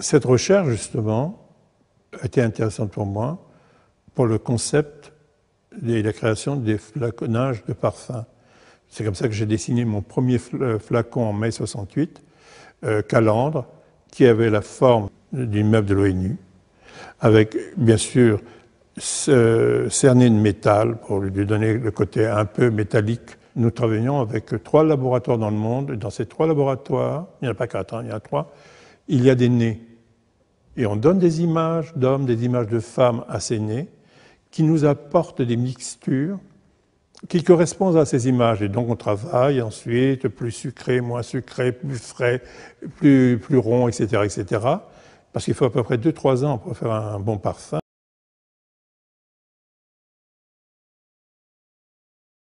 cette recherche, justement, a été intéressante pour moi pour le concept et la création des flaconnages de parfums. C'est comme ça que j'ai dessiné mon premier flacon en mai 68, euh, Calandre, qui avait la forme d'une meuble de l'ONU, avec bien sûr ce cerné de métal pour lui donner le côté un peu métallique. Nous travaillons avec trois laboratoires dans le monde. Dans ces trois laboratoires, il n'y en a pas quatre, hein, il y en a trois, il y a des nez. Et on donne des images d'hommes, des images de femmes nez, qui nous apportent des mixtures qui correspondent à ces images. Et donc on travaille ensuite plus sucré, moins sucré, plus frais, plus, plus rond, etc., etc. Parce qu'il faut à peu près 2-3 ans pour faire un bon parfum.